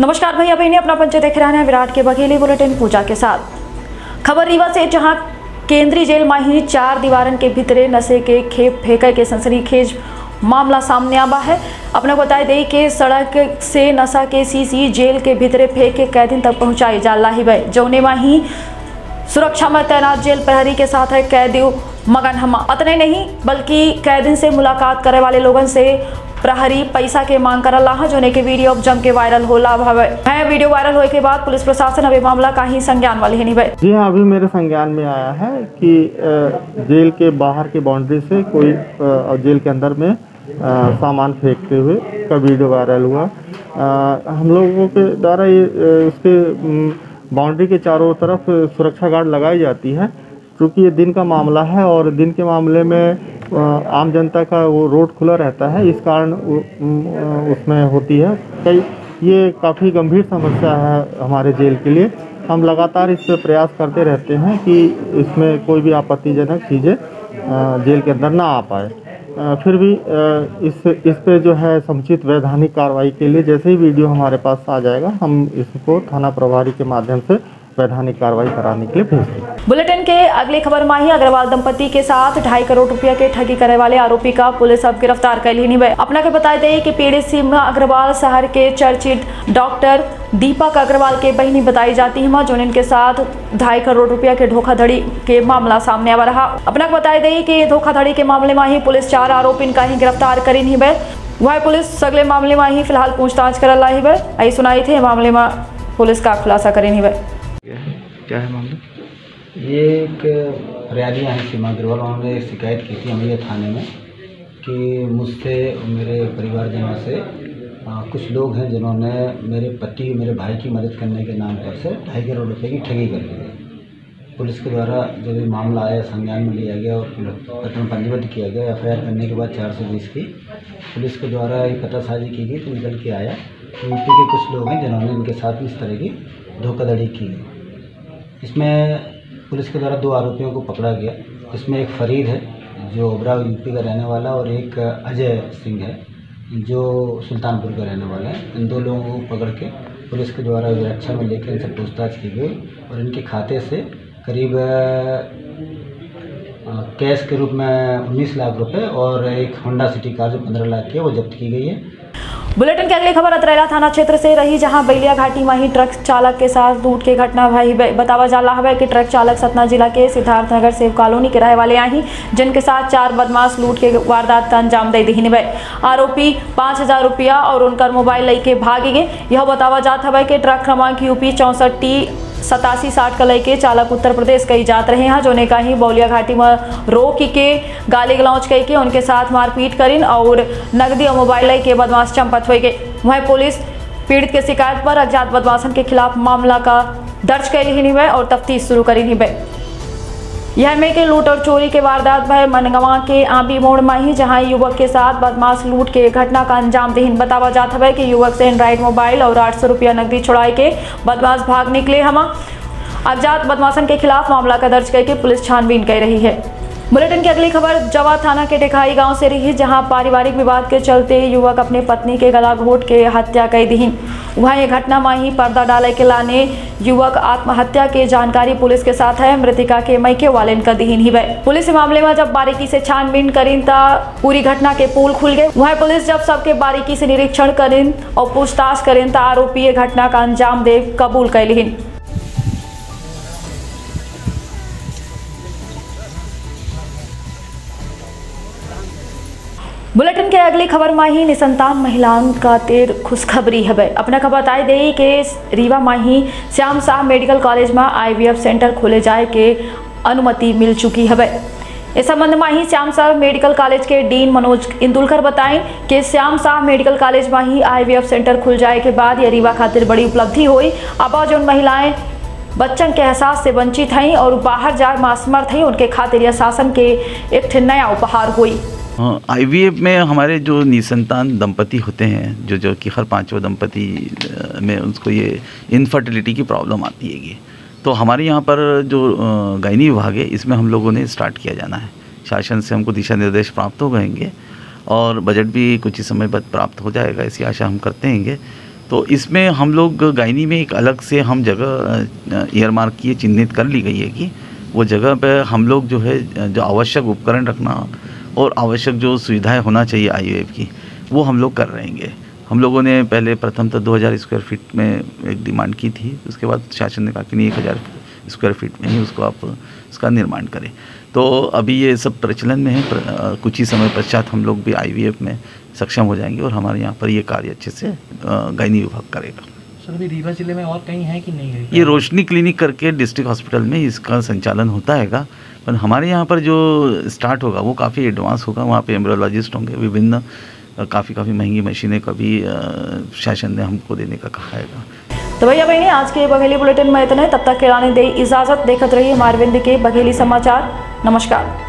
नमस्कार भैया बहनी अपना पंच देख रहे हैं विराट के बघेली बुलेटिन पूजा के साथ। खबर रीवा से, जहाँ केंद्रीय जेल में ही चार दीवारन के भीतरे नशे के खेप फेंके के सनसनीखेज मामला सामने आवा है। अपने को बताई दी कि सड़क से नशा के सीसी जेल के भीतरे फेंक के कैदिन तक पहुंचाई जा रही है जौने में ही सुरक्षा में तैनात जेल प्रहरी के साथ है कैदी मगन हम। अतने नहीं, बल्कि कैदिन से मुलाकात करे वाले लोगों से प्रहरी पैसा के मांग कर रहा जोने के वीडियो अब जम के वायरल होला है वीडियो वायरल होने के बाद पुलिस प्रशासन अभी मामला का ही संज्ञान वाली है नहीं भाई जी हाँ अभी मेरे संज्ञान में आया है कि जेल के बाहर की बाउंड्री से कोई जेल के अंदर में सामान फेंकते हुए का वीडियो वायरल हुआ। अ, हम लोगों के द्वारा ये उसके बाउंड्री के चारों तरफ़ सुरक्षा गार्ड लगाई जाती है। क्योंकि ये दिन का मामला है और दिन के मामले में आम जनता का वो रोड खुला रहता है, इस कारण उसमें होती है। कई, ये काफ़ी गंभीर समस्या है हमारे जेल के लिए। हम लगातार इस पर प्रयास करते रहते हैं कि इसमें कोई भी आपत्तिजनक चीज़ें जेल के अंदर ना आ पाए। फिर भी इस इस पे जो है समुचित वैधानिक कार्रवाई के लिए जैसे ही वीडियो हमारे पास आ जाएगा, हम इसको थाना प्रभारी के माध्यम से वैधानिक कार्रवाई कराने के लिए भेज देंगे बुलेटिन के अगली खबर में ही अग्रवाल दंपति के साथ ढाई करोड़ रुपया के ठगी करने वाले आरोपी का पुलिस अब गिरफ़्तार कर ली है अपना के बताए दे कि पीड़ित सीमा अग्रवाल शहर के चर्चित डॉक्टर दीपक अग्रवाल के बहनी बताई जाती है जो इनके साथ ढाई करोड़ रुपया के धोखाधड़ी के मामला सामने आ रहा। अपना बताए दे कि धोखाधड़ी के मामले में ही पुलिस चार आरोपी का ही गिरफ़्तार करी नहीं है वह पुलिस अगले मामले में ही फ़िलहाल पूछताछ कर रही है। आई सुनाई थी मामले में पुलिस का खुलासा करी नहीं है? क्या है मामला? ये एक फरियादी हैं सीमा अग्रवाल उन्होंने एक शिकायत की थी अमैया थाने में कि मुझसे मेरे परिवारजनों से आ, कुछ लोग हैं जिन्होंने मेरे पति मेरे भाई की मदद करने के नाम पर से ढाई करोड़ रुपये की ठगी कर ली है। पुलिस के द्वारा जब ये मामला आया संज्ञान में लिया गया और प्रकरण पंजीबद्ध किया गया एफआईआर करने के बाद चार सौ बीस की पुलिस के द्वारा ये पतासाजी की गई तो निकल के आया यूपी के कुछ लोग हैं जिन्होंने इनके साथ इस तरह की धोखाधड़ी की है। इसमें पुलिस के द्वारा दो आरोपियों को पकड़ा गया। इसमें एक फरीद है, जो ओबरा यूपी का रहने वाला, और एक अजय सिंह है, जो सुल्तानपुर का रहने वाला है। इन दो लोगों को पकड़ के पुलिस के द्वारा रक्षा में लेकर इनसे पूछताछ की गई, और इनके खाते से करीब कैश के रूप में 19 लाख रुपए और एक होंडा सिटी कार जो 15 लाख की है, वो जब्त की गई है। बुलेटिन के अगली खबर अतरेला थाना क्षेत्र से रही, जहाँ बैलिया घाटी में ही ट्रक चालक के साथ लूट के घटना भाई बतावा जा रहा है कि ट्रक चालक सतना जिला के सिद्धार्थ नगर सेव कॉलोनी के रहने वाले आई जिनके साथ चार बदमाश लूट के वारदात का अंजाम दे दी वे आरोपी पाँच हज़ार रुपया और उनका मोबाइल लेके भागे यह बतावा जाता है कि ट्रक क्रमांक यूपी चौंसठ टी सतासी साठ का के चालक उत्तर प्रदेश कई जात रहे हैं। जोने का ही बौलिया घाटी में रोक के गाली गलौच कई के, उनके साथ मारपीट करीन और नकदी और मोबाइल के बदमाश चंपत हो गए। वहीं पुलिस पीड़ित के शिकायत पर अज्ञात बदमाशन के खिलाफ मामला का दर्ज कर ही नहीं और तफ्तीश शुरू करी है। यह में के लूट और चोरी के वारदात भय मनगवा के आंबी मोड़ में ही जहाँ युवक के साथ बदमाश लूट के घटना का अंजाम देहिन बतावा जाता है कि युवक से एंड्राइड मोबाइल और आठ सौ रुपया नकदी छुड़ाए के बदमाश भाग निकले हम। अज्ञात बदमाशन के खिलाफ मामला का दर्ज करके पुलिस छानबीन कर रही है। बुलेटिन की अगली खबर, जवा थाना के टेखाई गाँव से रही जहाँ पारिवारिक विवाद के चलते युवक अपनी पत्नी के गला घोट के हत्या कर दी वहाँ घटना में ही पर्दा डाले के लाने युवक आत्महत्या के जानकारी पुलिस के साथ है। मृतिका के मैके वाले का दिन ही वह पुलिस मामले में जब बारीकी से छानबीन करीन ता पूरी घटना के पुल खुल गए। वहीं पुलिस जब सबके बारीकी से निरीक्षण करीन और पूछताछ करीन तो आरोपी घटना का अंजाम दे कबूल कर बुलेटिन के अगली खबर माही, निसंतान महिलाओं का तेर खुशखबरी है अपने खबर बताई दे कि रीवा माही, श्याम शाह मेडिकल कॉलेज में आईवीएफ सेंटर खोले जाए के अनुमति मिल चुकी है इस संबंध में ही श्याम शाह मेडिकल कॉलेज के डीन मनोज इंदुलकर बताएँ कि श्याम शाह मेडिकल कॉलेज में ही आईवीएफ सेंटर खुल जाए के बाद यह रीवा खातिर बड़ी उपलब्धि हुई। अब जो महिलाएँ बच्चन के एहसास से वंचित हैं और बाहर जाए मासमर्थ हैं। उनके खातिर यह शासन के एक नया उपहार हुई। आई में हमारे जो निसंतान दंपति होते हैं, जो जो कि हर पाँचों दंपति में उसको ये इनफर्टिलिटी की प्रॉब्लम आती है तो हमारे यहाँ पर जो गायनी विभाग है, इसमें हम लोगों ने स्टार्ट किया जाना है। शासन से हमको दिशा निर्देश प्राप्त हो गएँगे और बजट भी कुछ ही समय बाद प्राप्त हो जाएगा ऐसी आशा हम करते हैंगे। तो इसमें हम लोग गायनी में एक अलग से हम जगह ईयर मार्क किए, चिन्हित कर ली गई है कि वो जगह पे हम लोग जो है जो आवश्यक उपकरण रखना और आवश्यक जो सुविधाएँ होना चाहिए आई की वो हम लोग कर रहेंगे। हम लोगों ने पहले प्रथम तो 2000 स्क्वायर फीट में एक डिमांड की थी उसके बाद शासन ने कहा कि नहीं एक हज़ार स्क्वायर फीट में ही उसको आप उसका निर्माण करें। तो अभी ये सब प्रचलन में है प्र, कुछ ही समय पश्चात हम लोग भी आईवीएफ में सक्षम हो जाएँगे और हमारे यहाँ पर ये कार्य अच्छे से गायनी विभाग करेगा। सर अभी रीवा ज़िले में और कहीं है कि नहीं है? ये रोशनी क्लिनिक करके डिस्ट्रिक्ट हॉस्पिटल में इसका संचालन होता हैगा पर हमारे यहाँ पर जो स्टार्ट होगा वो काफ़ी एडवांस होगा। वहाँ पे एम्ब्रोलॉजिस्ट होंगे विभिन्न काफ़ी काफ़ी महँगी मशीनें का भी शासन ने हमको देने का कहा हैगा। तो भैया बहनी आज के बघेली बुलेटिन में इतने तब तक खिलाने दे इजाज़त देखते रहिए मारविंद के बघेली समाचार। नमस्कार।